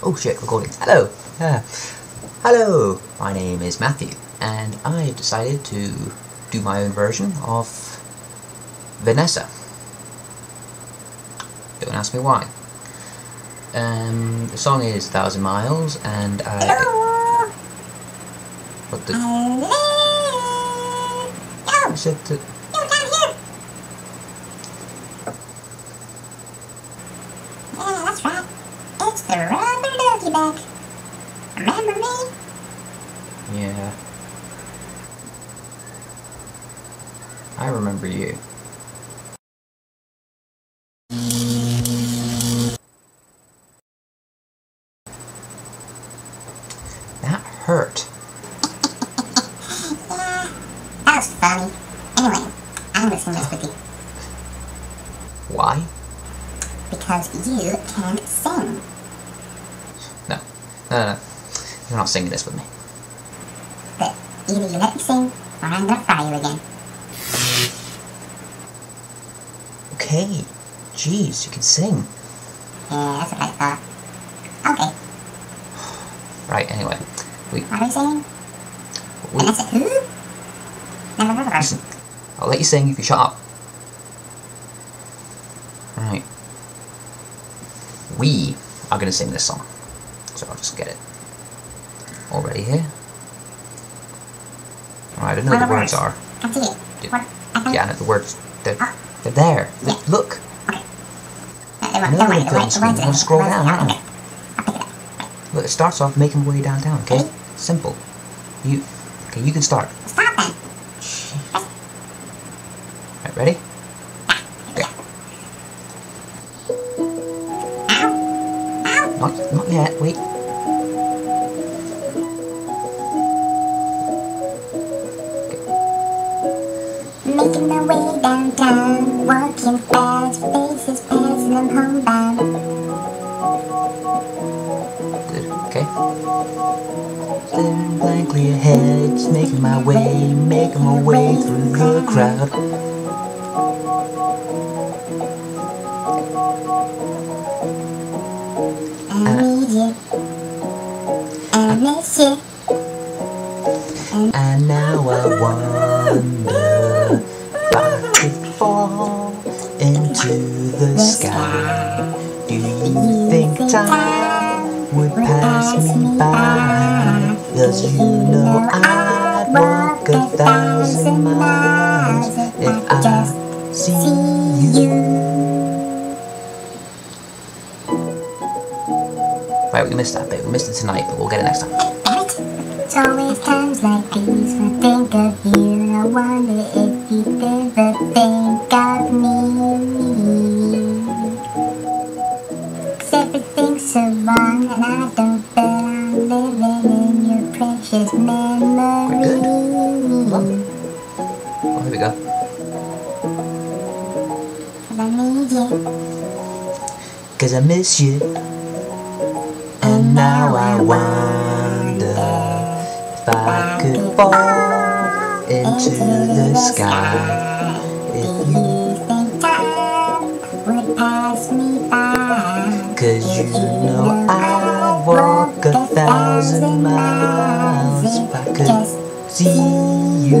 Oh shit, recording. Hello. Yeah. Hello. My name is Matthew, and I decided to do my own version of Vanessa. Don't ask me why. Um, the song is Thousand Miles, and I. What the? I said no, down here. Yeah, that's right. It's the rubber ducky back. Remember me? Yeah. I remember you. That hurt. Yeah, that was funny. Anyway, I'm listening to sing this with you Why? because you can't sing. No. No, no, no. You're not singing this with me. But either you let me sing, or I'm gonna fry you again. Okay. Jeez, you can sing. Yeah, that's what I thought. Okay, Right, anyway. We, what are we saying? we, Vanessa who? Never heard listen. I'll let you sing if you shut up. Right. We are going to sing this song. So I'll just get it already here. Alright, I don't know what the words are. I see it. Yeah. What? I know the words. They're, Ah. They're there. Yeah. Look. Okay. No, I the, know the, I'm the, gonna put it on the, screen. the, You wanna scroll down, aren't okay. I'll pick it up. Look, it starts off making way down, down, okay? Ready? Simple. You, okay, you can start. Stop then. Right, ready? Okay. Ow. Not, not yet, wait. Making my way through the crowd. I need you, I miss you. And now I wonder if I could fall into the sky. Do you think time would pass me by? Cause you know Walk a thousand miles if I see you. Right, we missed that bit. We missed it tonight, but we'll get it next time. It's always times like these when I think of you, and I wonder if you'd ever think of me. 'Cause everything's so wrong, and I don't bet I'm living precious memory. Oh, here we go. 'Cause I need you. Cause I miss you. And now I wonder if I could fall into the sky. If you, think time would pass me by? cause you know I'd walk a thousand miles see you.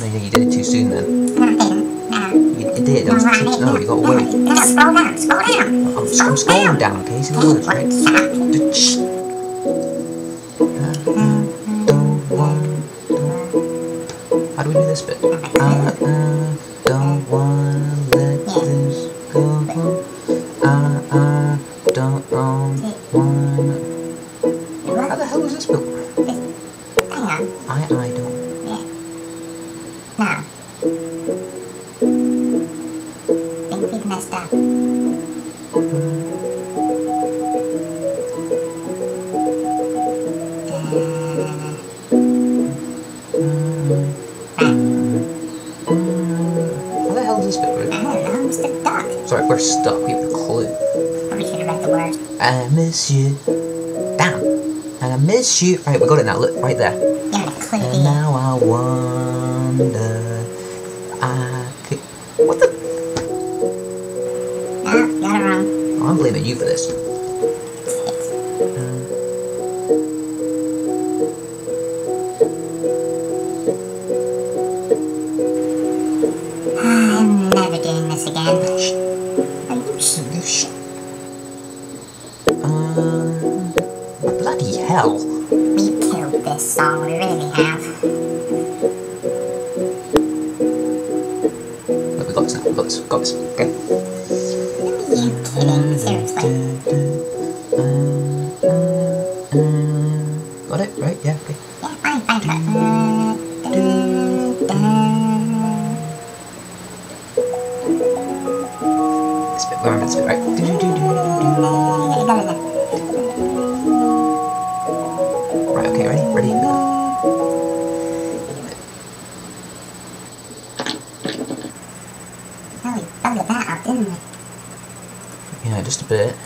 No, you did it too soon then. No, no. You it did, that was too slow, you got away. No, scroll down, scroll down. I'm, I'm scrolling down, okay? See the words, right? Shh. Don't want, don't- How do we do this bit? I uh, don't wanna I I don't. Yeah. Now. Think we've messed up. Uh, the hell is this bit? I know, I'm stuck. Sorry, we're stuck. We have a clue. Probably should have read the words. I miss you. Damn. And I miss you. Right, we got it now. Look, right there. Clue And now I wonder I could. What the? No, got it wrong. I'm blaming you for this. I'm never doing this again. Got it? Right? Yeah. Okay. Dun. This bit. On this bit? Right. Yeah, just a bit.